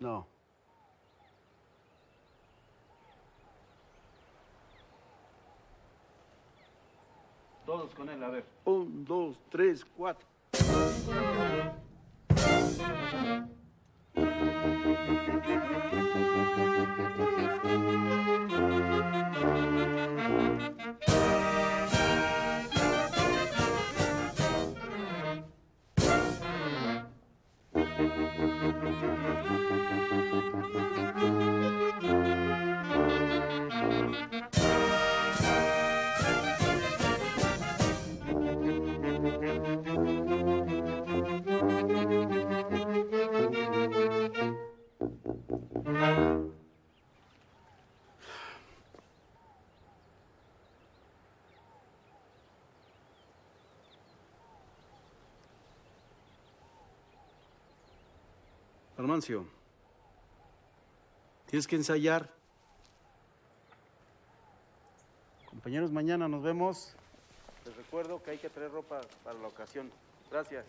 No. Todos con él, a ver. Un, dos, tres, cuatro. Hermancio. Tienes que ensayar. Compañeros, mañana nos vemos. Les recuerdo que hay que traer ropa para la ocasión. Gracias.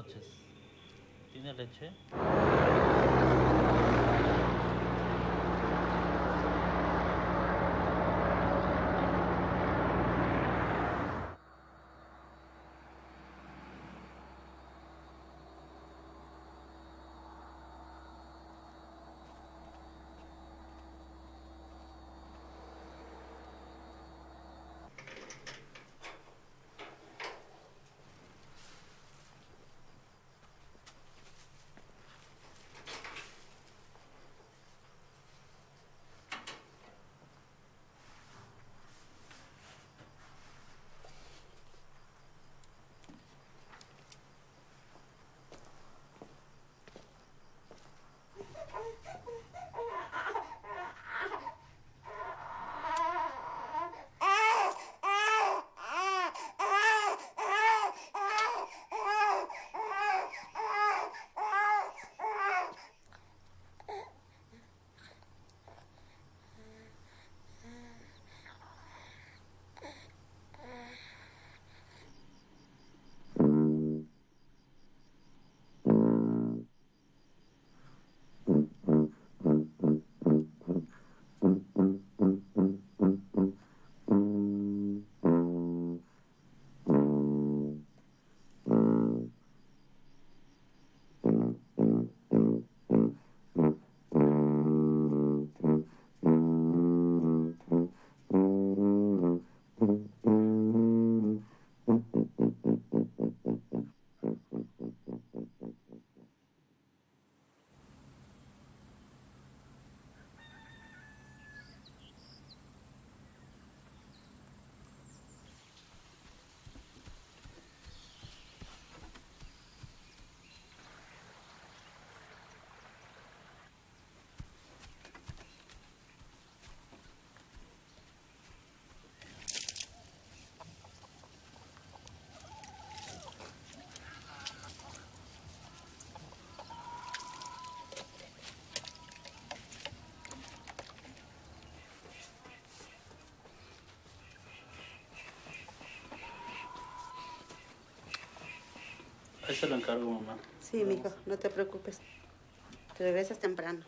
Noches. ¿Tiene leche? Se lo encargo, mamá. Sí, mijo, no te preocupes. Te regresas temprano.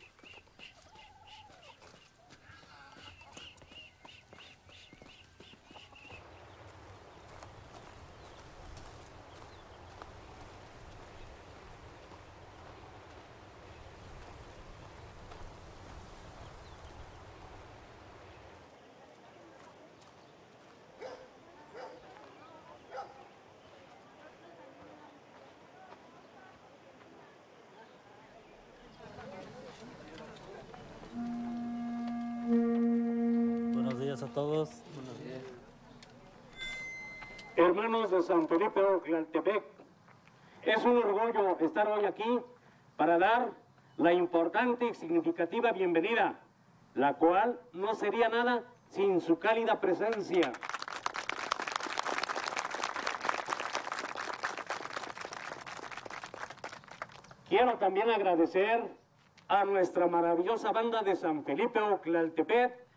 Buenos días a todos. Hermanos de San Felipe Oclaltepec, es un orgullo estar hoy aquí para dar la importante y significativa bienvenida, la cual no sería nada sin su cálida presencia. Quiero también agradecer a nuestra maravillosa banda de San Felipe Oclaltepec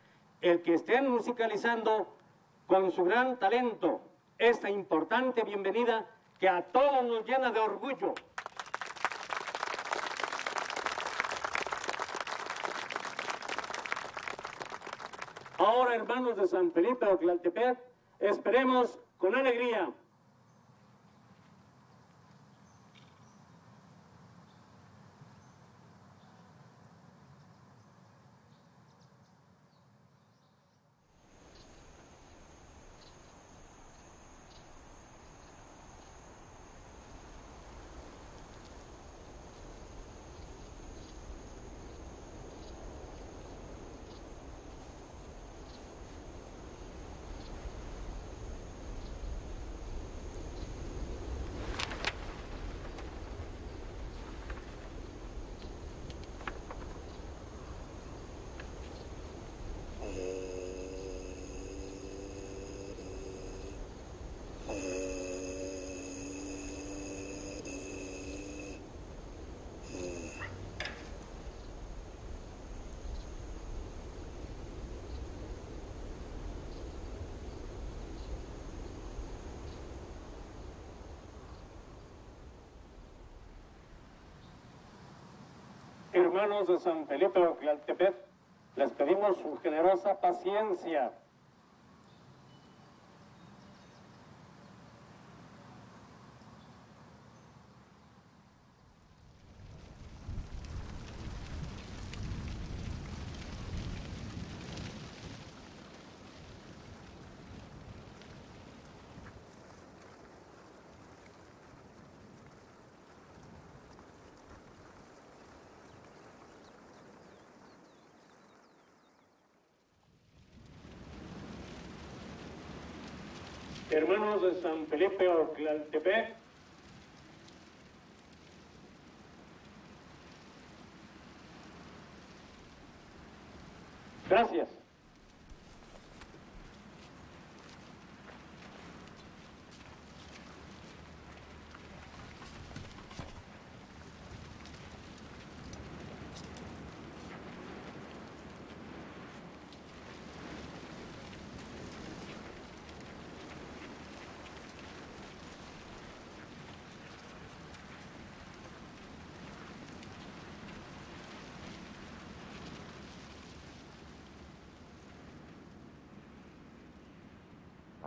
el que estén musicalizando con su gran talento esta importante bienvenida que a todos nos llena de orgullo. Ahora, hermanos de San Felipe Oclaltepec, esperemos con alegría Hermanos de San Felipe Oclaltepec, les pedimos su generosa paciencia. Hermanos de San Felipe Oclaltepec, gracias.